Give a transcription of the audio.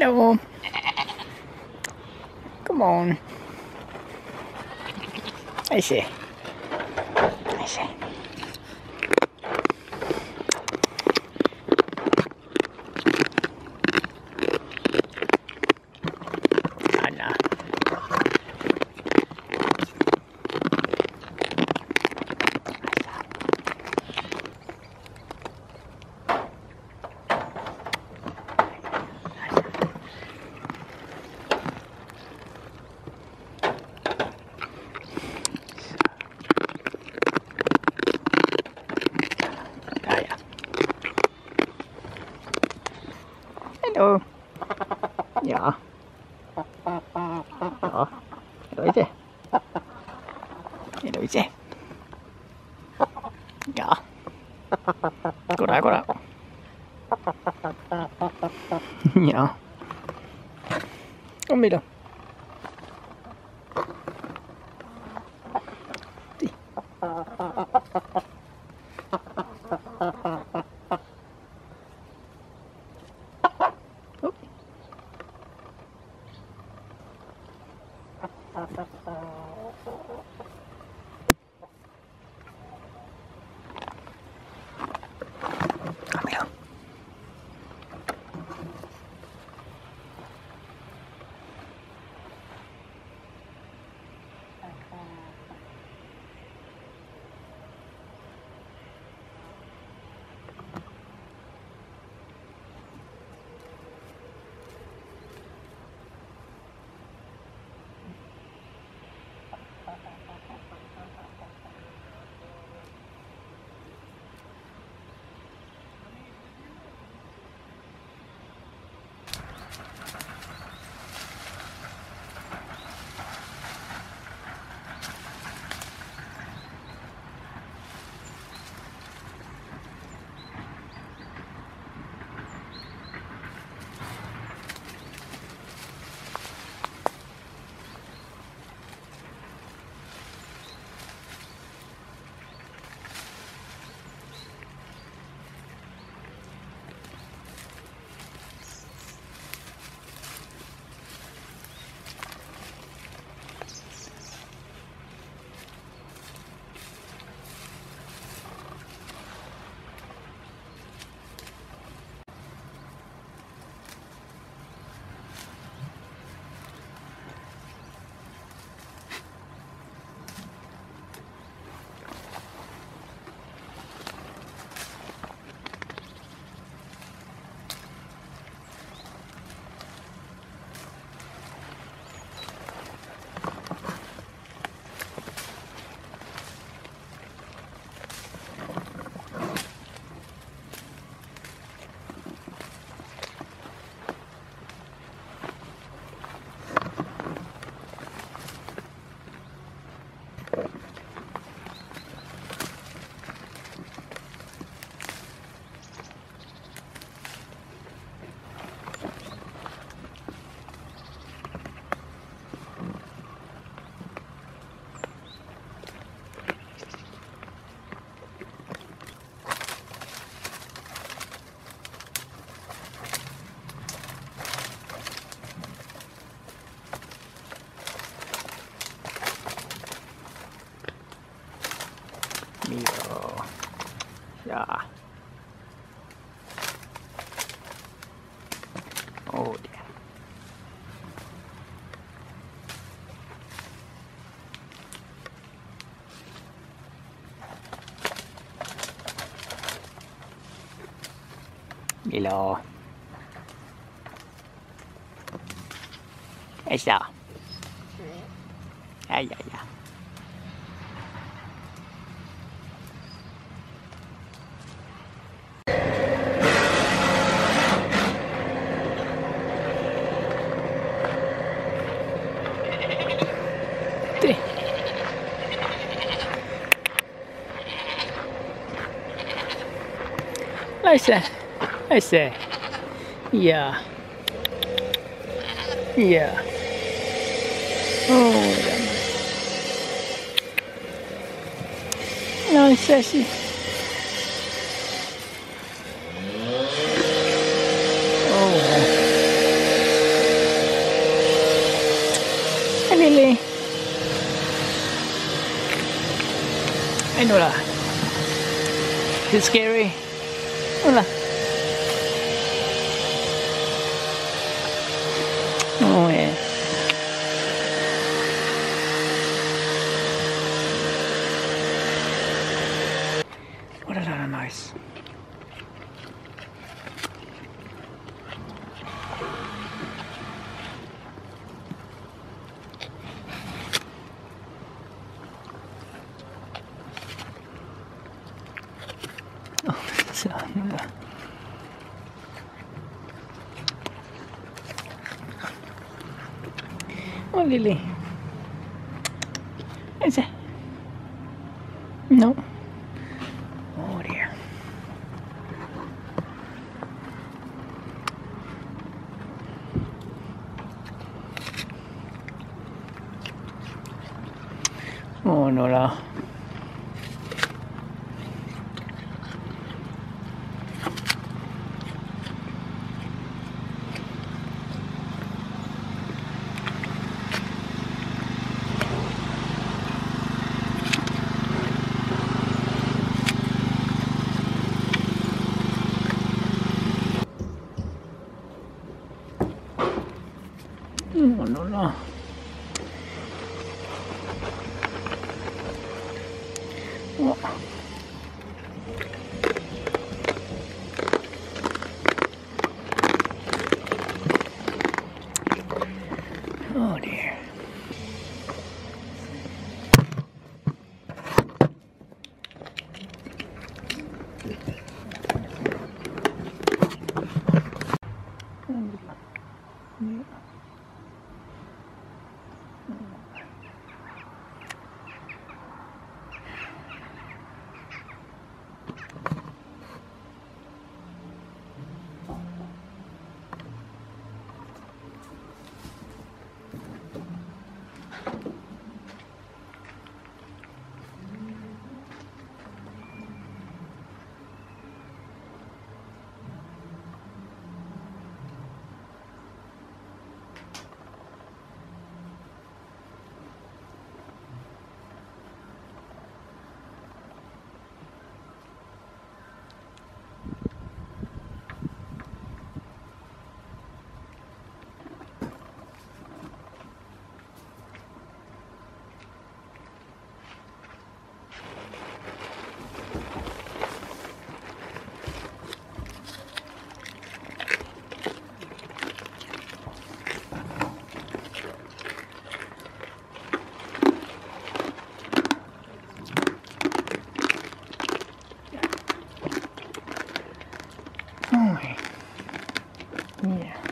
Come on. I see. Dojdzie. Nie dojdzie. Ja. Góra, góra. Ja. Kom wieder. Thank tranquilo. Eso. Ay, ay, ay. Ahí. I say. Yeah. Yeah. Oh, my God! No, it's sexy. Oh. Hi, Lily. Hi, Nuller. Is it scary? Hola. What a lot of noise. Oh. Lily. Is it? No. đâu nữa đâu Oh, no, no. 我 мире.